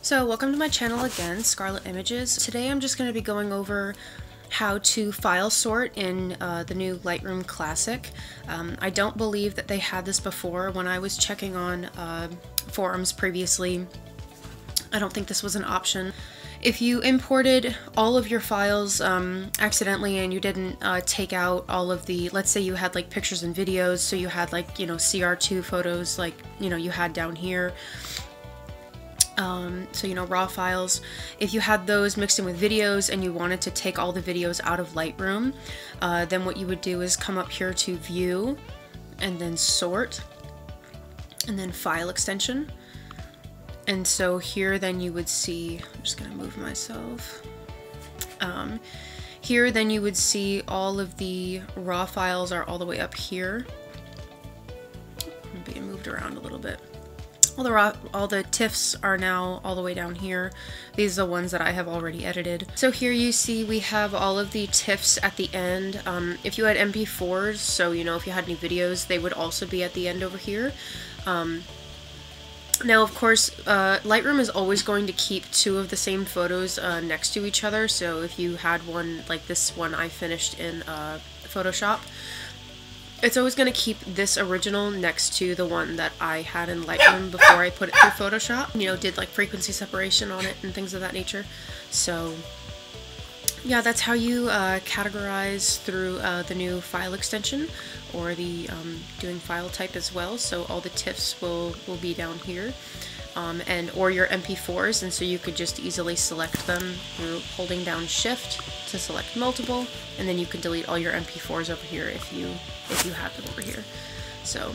So welcome to my channel again, Scarlett Images. Today I'm just going to be going over how to file sort in uh, the new Lightroom Classic. Um, I don't believe that they had this before when I was checking on uh, forums previously. I don't think this was an option. If you imported all of your files um, accidentally and you didn't uh, take out all of the, let's say you had like pictures and videos, so you had like, you know, CR2 photos like, you know, you had down here, um, so you know raw files if you had those mixed in with videos and you wanted to take all the videos out of Lightroom uh, then what you would do is come up here to view and then sort and then file extension. And so here then you would see I'm just gonna move myself. Um, here then you would see all of the raw files are all the way up here. I'm being moved around a little bit all the all the TIFFs are now all the way down here. These are the ones that I have already edited. So here you see we have all of the TIFFs at the end. Um, if you had MP4s, so you know if you had any videos, they would also be at the end over here. Um, now, of course, uh, Lightroom is always going to keep two of the same photos uh, next to each other. So if you had one like this one I finished in uh, Photoshop, it's always going to keep this original next to the one that I had in Lightroom before I put it through Photoshop. You know, did like frequency separation on it and things of that nature. So yeah, that's how you uh, categorize through uh, the new file extension or the um, doing file type as well. So all the TIFFs will, will be down here. Um, and or your MP4s and so you could just easily select them through holding down shift to select multiple and then you can delete all your MP4s over here if you if you have them over here so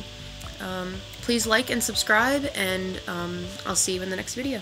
um, please like and subscribe and um, I'll see you in the next video